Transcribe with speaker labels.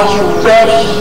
Speaker 1: Are you ready?